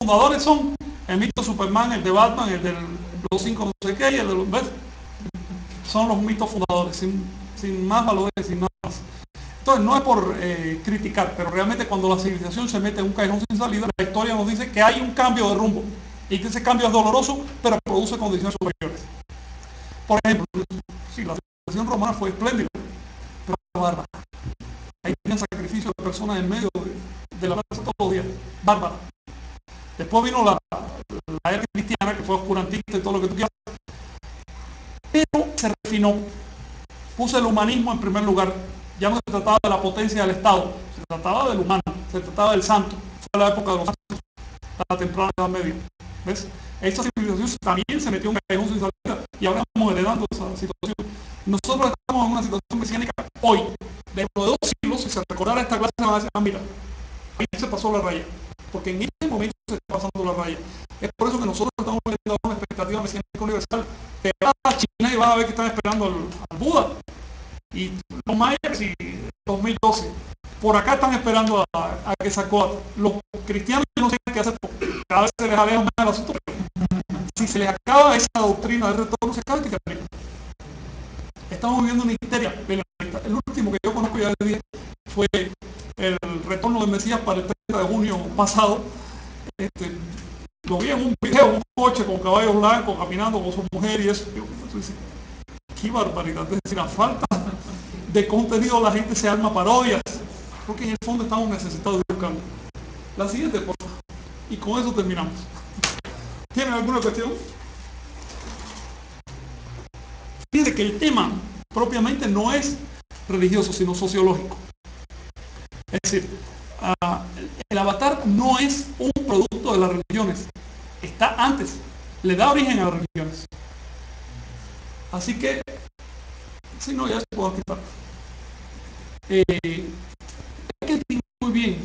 fundadores son el mito de Superman, el de Batman, el de los cinco no sé qué, y el de los... ¿ves? Son los mitos fundadores, sin, más valores, sin más. Entonces, no es por eh, criticar, pero realmente cuando la civilización se mete en un callejón sin salida, la historia nos dice que hay un cambio de rumbo y que ese cambio es doloroso, pero produce condiciones superiores. Por ejemplo, si la civilización romana fue espléndida, pero bárbara. Hay un sacrificio de personas en medio de, la plaza todos los días, bárbara. Después vino la, era cristiana, que fue oscurantista y todo lo que tú quieras, pero se refinó. Puse el humanismo en primer lugar. Ya no se trataba de la potencia del Estado, se trataba del humano, se trataba del santo. Fue la época de los santos, la temprana Edad Media. ¿Ves? Esta civilización también se metió en un callejón sin salida y ahora estamos heredando esa situación. Nosotros estamos en una situación mesiánica hoy. Dentro de dos siglos, si se recordara esta clase, van a decir, ah, mira, ahí se pasó la raya. Porque en este momento se está pasando la raya. Es por eso que nosotros estamos teniendo una expectativa mesiánica universal. Te vas a China y vas a ver que están esperando al, Buda. Y los mayas y 2012. Por acá están esperando a, que sacó los cristianos no saben qué hacer. Cada vez se les aleja más el asunto. Si se les acaba esa doctrina del retorno, se acaba el Estamos viviendo una histeria El último que yo conozco ya de día fue el retorno del Mesías para el 30 de junio pasado. Este, lo vi en un video, un coche con caballos blancos caminando con su mujer y eso. Qué barbaridad. Es decir, a falta de contenido la gente se arma parodias. Porque en el fondo estamos necesitados de un. La siguiente, por. Y con eso terminamos. ¿Tienen alguna cuestión? Fíjense que el tema propiamente no es religioso, sino sociológico. Es decir, ah, el avatar no es un producto de las religiones, está antes, le da origen a las religiones. Así que, si no, ya se puede quitar. Eh, hay que entender muy bien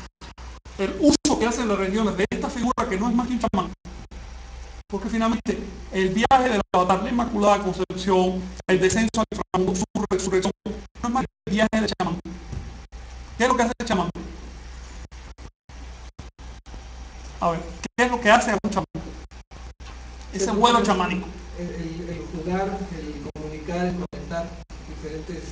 el uso que hacen las religiones de esta figura que no es más que un chamán. Porque finalmente el viaje de la la Inmaculada Concepción, el descenso al inframundo, su resurrección, no es más que el viaje del chamán. ¿Qué es lo que hace el chamán? A ver, ¿qué es lo que hace un chamán? Ese vuelo chamánico. El, el, jugar, el comunicar, el conectar diferentes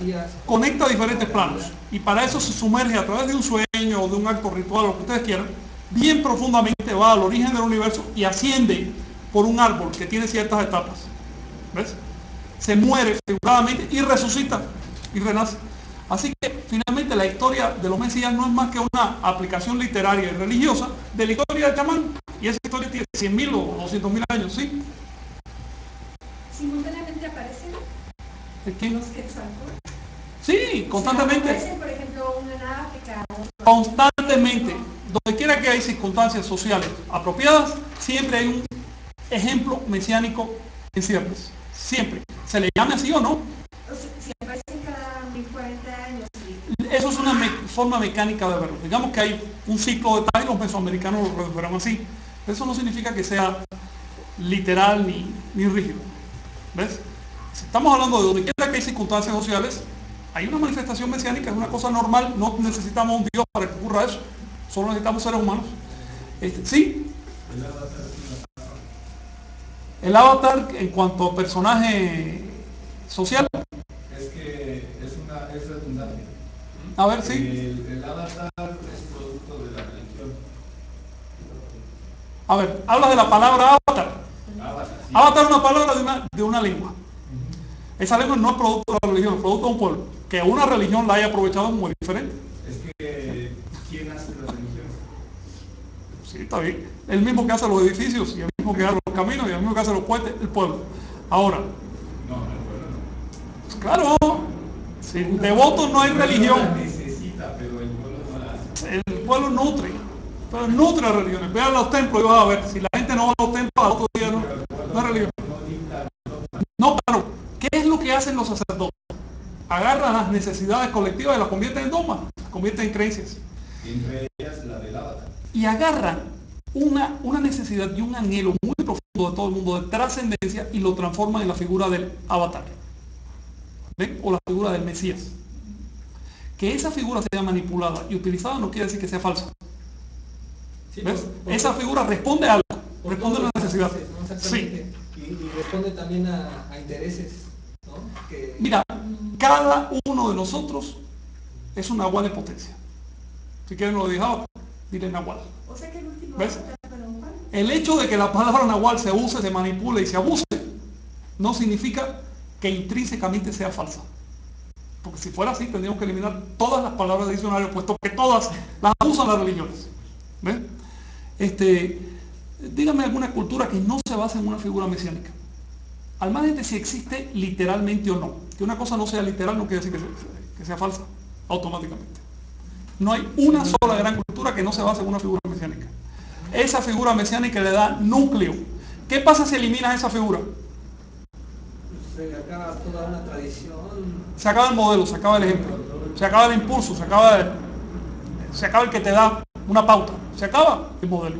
energías. Conecta diferentes planos. Y para eso se sumerge a través de un sueño o de un acto ritual, lo que ustedes quieran, bien profundamente va al origen del universo y asciende por un árbol que tiene ciertas etapas. ¿Ves? Se muere figuradamente y resucita y renace. Así finalmente la historia de los Mesías no es más que una aplicación literaria y religiosa de la historia del chamán. Y esa historia tiene 100.000 o 200.000 años, ¿sí? ¿Simultáneamente aparecen ¿De los Sí, constantemente. por ejemplo, una Constantemente. Donde quiera que hay circunstancias sociales apropiadas, siempre hay un ejemplo mesiánico en cierres. Siempre. Se le llame así o no. si aparecen cada 1040 años. Una forma mecánica de verlo. Digamos que hay un ciclo de tal y los mesoamericanos lo redujeron así. Eso no significa que sea literal ni, ni rígido. ¿Ves? Estamos hablando de donde quiera que hay circunstancias sociales, hay una manifestación mesiánica, es una cosa normal, no necesitamos un Dios para que ocurra eso, solo necesitamos seres humanos. Este, ¿Sí? El avatar en cuanto a personaje social. Es que es, una, es redundante. A ver, sí. El, avatar es producto de la religión. A ver, habla de la palabra avatar. Avatar, es una palabra de una, de una lengua. Esa lengua no es producto de la religión, es producto de un pueblo. Que una religión la haya aprovechado es muy diferente. Es que, ¿quién hace la religión? Sí, está bien. El mismo que hace los edificios, y el mismo que hace los caminos, y el mismo que hace los puentes, el pueblo. Ahora. No, el pueblo no. Claro, sin devotos no hay religión. pero el pueblo nutre. Pero nutre las religiones. Vean los templos y vas a ver. Si la gente no va a los templos, al otro día no, no es religión. No, claro. ¿Qué es lo que hacen los sacerdotes? Agarran las necesidades colectivas y las convierten en dogmas, convierten en creencias. Entre ellas la del avatar. Y agarran una, una necesidad y un anhelo muy profundo de todo el mundo de trascendencia y lo transforman en la figura del avatar. ¿Ven? O la figura del Mesías. Que esa figura sea manipulada y utilizada no quiere decir que sea falsa. Sí, ¿Ves? por- por- Esa figura responde a algo, responde a una necesidad. Sí. Y, y responde también a, a intereses, ¿no? Que, Mira, cada uno de nosotros es un nahual de potencia. Si quieren lo dejaba, dile nahual. O sea que el último ¿Ves? El hecho de que la palabra nahual se use, se manipule y se abuse, no significa que intrínsecamente sea falsa. Porque si fuera así, tendríamos que eliminar todas las palabras del diccionario, puesto que todas las usan las religiones. ¿Ves? Este, dígame alguna cultura que no se basa en una figura mesiánica. Al margen de si existe literalmente o no. Que una cosa no sea literal no quiere decir que sea, que sea falsa, automáticamente. No hay una sola gran cultura que no se base en una figura mesiánica. Esa figura mesiánica le da núcleo. ¿Qué pasa si eliminas esa figura? Se acaba toda una tradición. Se acaba el modelo, se acaba el ejemplo, se acaba el impulso, se acaba el, se acaba el que te da una pauta, se acaba el modelo.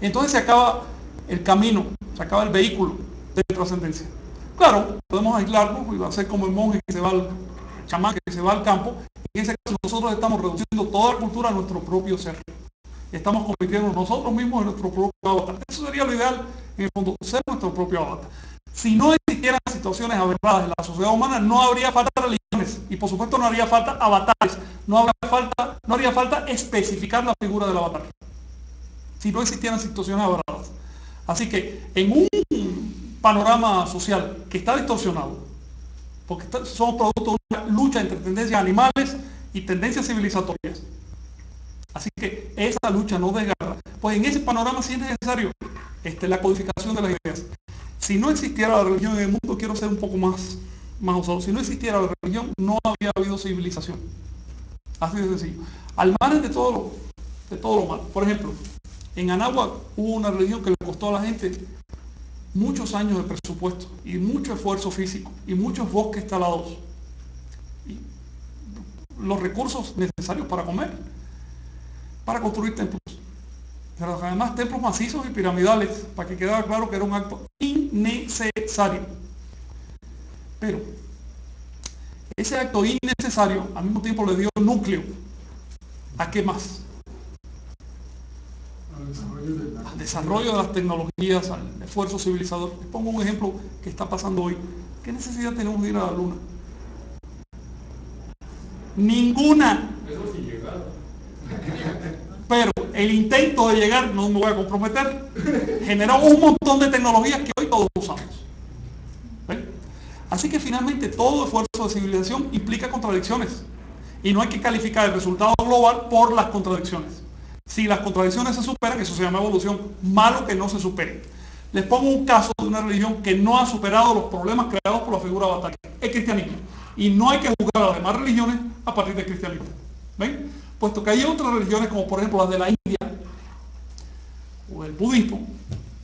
Entonces se acaba el camino, se acaba el vehículo de trascendencia. Claro, podemos aislarnos y hacer como el monje que se va al chamán que se va al campo. En ese caso nosotros estamos reduciendo toda la cultura a nuestro propio ser. Estamos convirtiendo nosotros mismos en nuestro propio avatar. Eso sería lo ideal, en el fondo, ser nuestro propio avatar. Si no existieran situaciones aberradas en la sociedad humana, no habría falta religiones y por supuesto no haría falta avatares, no habría falta, no haría falta especificar la figura del avatar. Si no existieran situaciones aberradas. Así que en un panorama social que está distorsionado, porque somos producto de una lucha entre tendencias animales y tendencias civilizatorias. Así que esa lucha no desgarra. Pues en ese panorama sí es necesario este, la codificación de las ideas. Si no existiera la religión en el mundo, quiero ser un poco más, más osado, si no existiera la religión, no habría habido civilización. Así de sencillo. Al margen de todo lo, de todo lo malo. Por ejemplo, en Anáhuac hubo una religión que le costó a la gente muchos años de presupuesto y mucho esfuerzo físico y muchos bosques talados. Y los recursos necesarios para comer, para construir templos. Pero además templos macizos y piramidales, para que quedara claro que era un acto innecesario. Pero ese acto innecesario al mismo tiempo le dio núcleo. ¿A qué más? al desarrollo de la al desarrollo de las tecnologías, al esfuerzo civilizador. Les pongo un ejemplo que está pasando hoy. ¿Qué necesidad tenemos de ir a la luna? Ninguna. Eso sí. Pero el intento de llegar, no me voy a comprometer, generó un montón de tecnologías que hoy todos usamos. ¿Ven? Así que finalmente todo esfuerzo de civilización implica contradicciones. Y no hay que calificar el resultado global por las contradicciones. Si las contradicciones se superan, eso se llama evolución, malo que no se superen. Les pongo un caso de una religión que no ha superado los problemas creados por la figura batálica, el cristianismo. Y no hay que juzgar a las demás religiones a partir del cristianismo. ¿Ven? Puesto que hay otras religiones, como por ejemplo las de la India el budismo,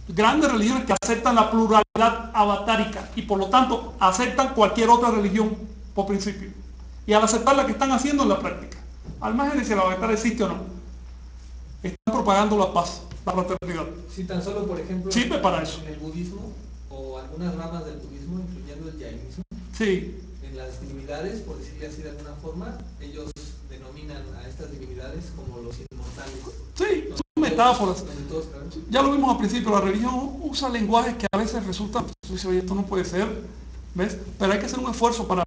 grandes religiones que aceptan la pluralidad avatárica y por lo tanto aceptan cualquier otra religión por principio. Y al aceptar la que están haciendo en la práctica, al margen de si el avatar existe o no, están propagando la paz, la fraternidad. Si tan solo, por ejemplo, Sirve para eso. en el budismo o algunas ramas del budismo, incluyendo el jainismo, Sí, en las divinidades, por decirlo así de alguna forma, ellos denominan a estas divinidades como los inmortales. sí, metáforas. Ya lo vimos al principio, la religión usa lenguajes que a veces resultan, dices, oye, esto no puede ser, ¿ves? Pero hay que hacer un esfuerzo para,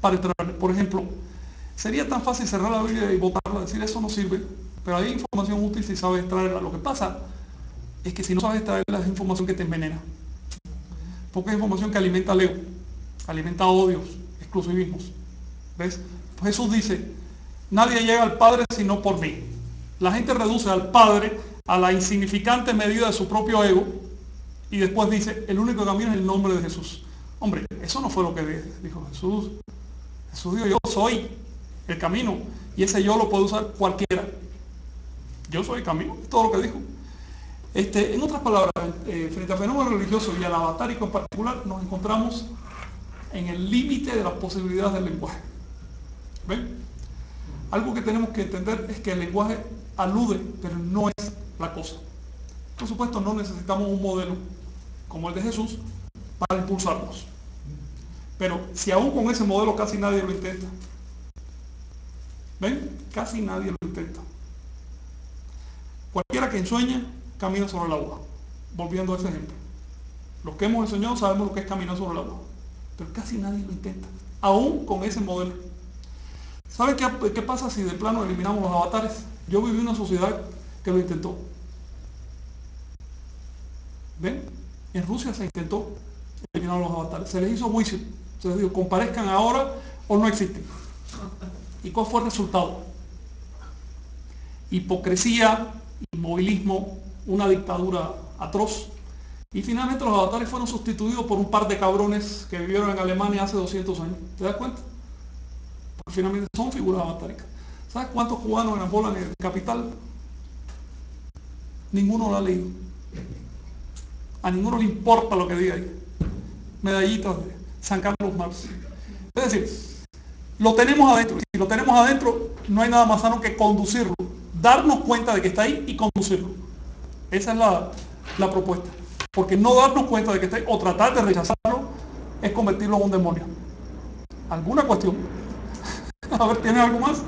para entrar. Por ejemplo, sería tan fácil cerrar la Biblia y botarla, decir eso no sirve, pero hay información útil si sabes extraerla. Lo que pasa es que si no sabes extraerla es información que te envenena. Porque es información que alimenta el ego, alimenta odios, exclusivismos. ¿Ves? Jesús dice, nadie llega al Padre sino por mí. La gente reduce al Padre a la insignificante medida de su propio ego y después dice, el único camino es el nombre de Jesús. Hombre, eso no fue lo que dijo Jesús. Jesús dijo, yo soy el camino y ese yo lo puede usar cualquiera. Yo soy el camino, todo lo que dijo. Este, en otras palabras, eh, frente al fenómeno religioso y al avatárico en particular, nos encontramos en el límite de las posibilidades del lenguaje. ¿Ven? Algo que tenemos que entender es que el lenguaje alude, pero no es la cosa. Por supuesto, no necesitamos un modelo como el de Jesús para impulsarnos. Pero si aún con ese modelo casi nadie lo intenta. ¿Ven? Casi nadie lo intenta. Cualquiera que ensueña camina sobre el agua. Volviendo a ese ejemplo. Los que hemos enseñado sabemos lo que es caminar sobre el agua. Pero casi nadie lo intenta. Aún con ese modelo. ¿Sabe qué, qué pasa si de plano eliminamos los avatares? Yo viví una sociedad que lo intentó. ¿Ven? En Rusia se intentó eliminar los avatares. Se les hizo juicio. Se les dijo, comparezcan ahora o no existen. ¿Y cuál fue el resultado? Hipocresía, inmovilismo, una dictadura atroz. Y finalmente los avatares fueron sustituidos por un par de cabrones que vivieron en Alemania hace 200 años. ¿Te das cuenta? Finalmente son figuras avatáricas. ¿Sabes cuántos cubanos enambolan en el capital? Ninguno lo ha leído. A ninguno le importa lo que diga ahí. Medallitas de San Carlos Marx. Es decir, lo tenemos adentro. Si lo tenemos adentro, no hay nada más sano que conducirlo. Darnos cuenta de que está ahí y conducirlo. Esa es la, la propuesta. Porque no darnos cuenta de que está ahí o tratar de rechazarlo es convertirlo en un demonio. ¿Alguna cuestión? A ver, ¿tiene algo más?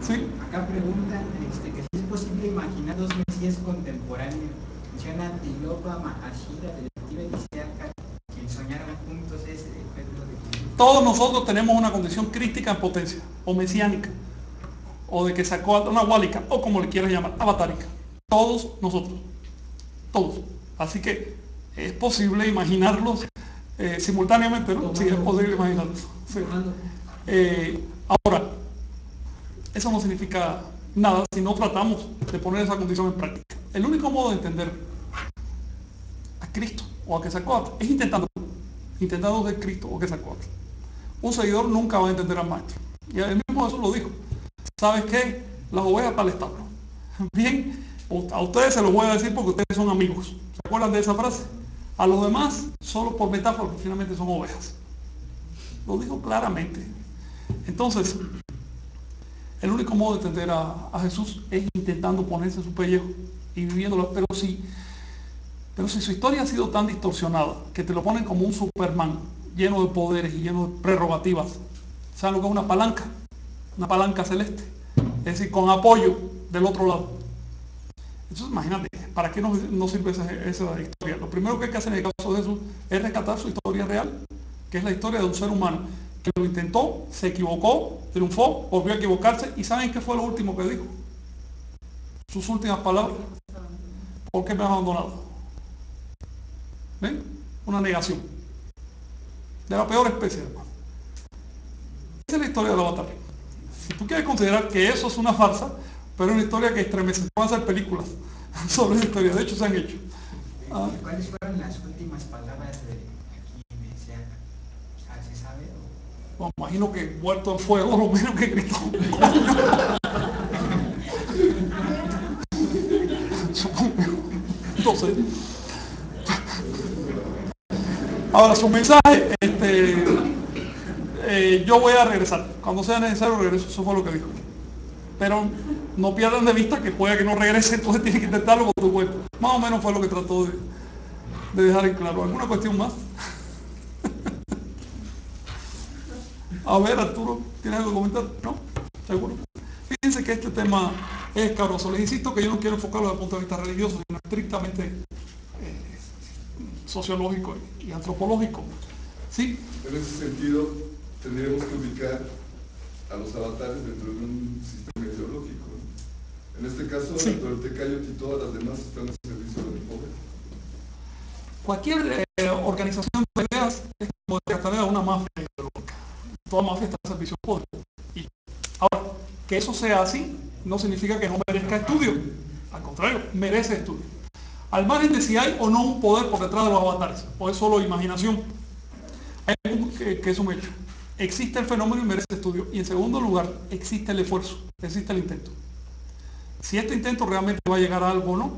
¿Sí? Acá preguntan este, que si es posible imaginar dos mesías contemporáneos. Menciona Antílopa, Mahashira, Detective y quien soñaron juntos ese de Todos nosotros tenemos una condición crítica en potencia, o mesiánica, o de que sacó una wálica, o como le quieras llamar, avatárica. Todos nosotros. Todos. Así que es posible imaginarlos eh, simultáneamente, ¿no? Sí, es posible imaginarlos. Eh, ahora, eso no significa nada si no tratamos de poner esa condición en práctica. El único modo de entender a Cristo o a que sacó es intentando, intentando ser Cristo o que sacó Un seguidor nunca va a entender al maestro. Y él mismo eso lo dijo. ¿Sabes qué? Las ovejas para el establo. Bien, a ustedes se lo voy a decir porque ustedes son amigos. ¿Se acuerdan de esa frase? A los demás, solo por metáfora, porque finalmente son ovejas. Lo dijo claramente. Entonces, el único modo de entender a, Jesús es intentando ponerse en su pellejo y viviéndolo. Pero si, pero si su historia ha sido tan distorsionada que te lo ponen como un Superman lleno de poderes y lleno de prerrogativas, ¿saben lo que es una palanca? Una palanca celeste. Es decir, con apoyo del otro lado. Entonces, imagínate, ¿para qué nos, sirve esa, esa, historia? Lo primero que hay que hacer en el caso de Jesús es rescatar su historia real, que es la historia de un ser humano que lo intentó, se equivocó, triunfó, volvió a equivocarse y ¿saben qué fue lo último que dijo? Sus últimas palabras. ¿Por qué me has abandonado? ¿Ven? Una negación. De la peor especie, hermano. Esa es la historia de la batalla. Si tú quieres considerar que eso es una farsa, pero es una historia que estremece. Van a hacer películas sobre esa historia. De hecho, se han hecho. ¿Cuáles fueron las últimas palabras de me imagino que muerto en fuego, lo menos que gritó. Entonces, ahora su mensaje, este, eh, yo voy a regresar. Cuando sea necesario regreso, eso fue lo que dijo. Pero no pierdan de vista que puede que no regrese, entonces tiene que intentarlo con tu cuerpo. Más o menos fue lo que trató de, de dejar en claro. ¿Alguna cuestión más? A ver, Arturo, ¿tienes algo que comentar? ¿No? ¿Seguro? Fíjense que este tema es escabroso. Les insisto que yo no quiero enfocarlo desde el punto de vista religioso, sino estrictamente eh, sociológico y antropológico. ¿Sí? En ese sentido, tendríamos que ubicar a los avatares dentro de un sistema ideológico. En este caso, sí. del Tecayot y todas las demás están al servicio del poder. Cualquier eh, organización de ideas es como de una mafia ideológica está al servicio poder. Y ahora, que eso sea así, no significa que no merezca estudio. Al contrario, merece estudio. Al margen de si hay o no un poder por detrás de los avatares, o es solo imaginación, hay algo que, que es un hecho. Existe el fenómeno y merece estudio. Y en segundo lugar, existe el esfuerzo, existe el intento. Si este intento realmente va a llegar a algo o no,